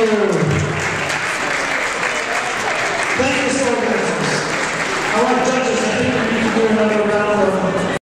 Thank you so much. Our judges, I think we need to do another round of